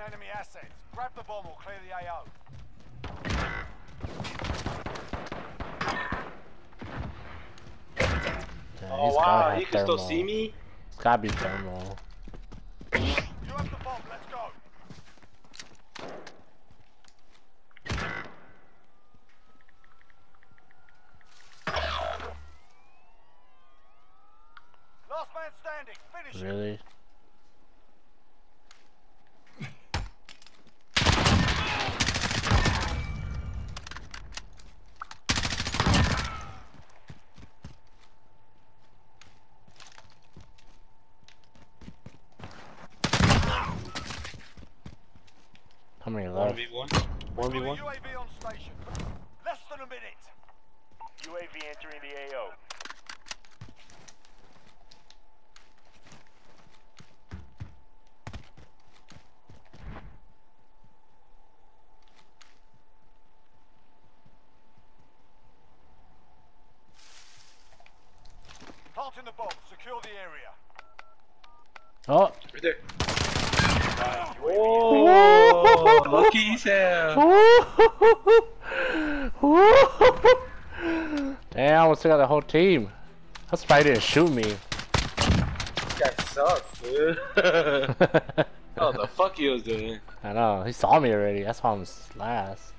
on enemy assets. Grab the bomb or clear the AO. Yeah, Oh wow, gotta he can still see me? It's gotta be thermal. You have the bomb, let's go. Last man standing, finish it. How many left? 1v1. 1v1. UAV on station. Less than a minute. UAV entering the AO. Planting the bomb, secure the area. Oh! Right there. Oh! Lucky Sam. Damn, I almost took out the whole team. That's why he didn't shoot me. That sucks, dude. oh, the fuck he was doing. I know, he saw me already. That's why I'm last.